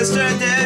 yesterday.